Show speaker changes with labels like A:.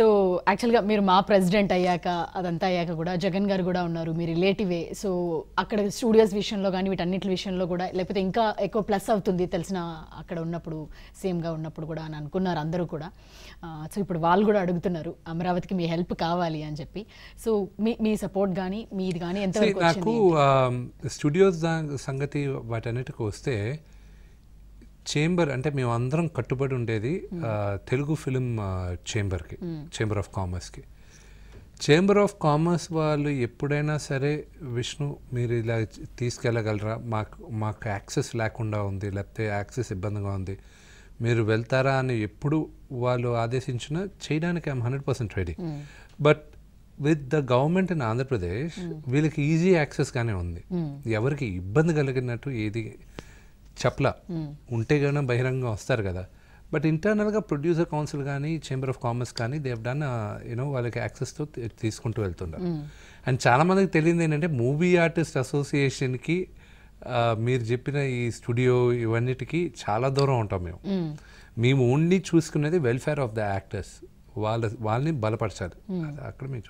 A: So యాక్చువల్గా మీరు మా ప్రెసిడెంట్ అయ్యాక అదంతా అయ్యాక కూడా జగన్ గారు కూడా ఉన్నారు మీ రిలేటివే సో అక్కడ స్టూడియోస్ విషయంలో కానీ వీటన్నిటి విషయంలో కూడా లేకపోతే ఇంకా ఎక్కువ ప్లస్ అవుతుంది తెలిసిన అక్కడ ఉన్నప్పుడు సేమ్గా ఉన్నప్పుడు కూడా అని అనుకున్నారు అందరూ కూడా. సో ఇప్పుడు వాళ్ళు కూడా అడుగుతున్నారు అమరావతికి మీ హెల్ప్ కావాలి అని చెప్పి. సో మీ మీ సపోర్ట్ కానీ మీది కానీ ఎంతవరకు
B: నాకు స్టూడియోస్ సంగతి వాటన్నిటికి వస్తే చేంబర్ అంటే మేము అందరం కట్టుబడి ఉండేది తెలుగు ఫిలిం చేంబర్కి చేంబర్ ఆఫ్ కామర్స్కి. చేంబర్ ఆఫ్ కామర్స్ వాళ్ళు ఎప్పుడైనా సరే విష్ణు మీరు ఇలా తీసుకెళ్ళగలరా? మాకు మాకు యాక్సెస్ లేకుండా ఉంది లేకపోతే యాక్సెస్ ఇబ్బందిగా ఉంది. మీరు వెళ్తారా? అని ఎప్పుడు వాళ్ళు ఆదేశించిన చేయడానికి I'm hundred percent ready. But with the government in Andhra Pradesh వీళ్ళకి ఈజీ యాక్సెస్గానే ఉంది. ఎవరికి ఇబ్బంది కలిగినట్టు ఏది చెప్పలా ఉంటే కానీ బహిరంగంగా వస్తారు కదా. బట్ ఇంటర్నల్గా ప్రొడ్యూసర్ కౌన్సిల్ కానీ చేంబర్ ఆఫ్ కామర్స్ కానీ దేవ్ డన్ యూనో వాళ్ళకి యాక్సెస్తో తీసుకుంటూ వెళ్తున్నారు అండ్ చాలామందికి తెలియదు ఏంటంటే మూవీ ఆర్టిస్ట్ అసోసియేషన్కి మీరు చెప్పిన ఈ స్టూడియో ఇవన్నిటికీ చాలా దూరం ఉంటాం మేము. మేము. ఓన్లీ చూసుకునేది వెల్ఫేర్ ఆఫ్ ద యాక్టర్స్ వాళ్ళ వాళ్ళని బలపరచాలి. అక్కడ మేము